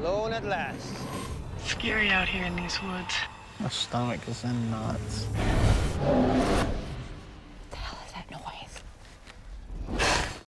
Alone at last. Scary out here in these woods. My stomach is in knots.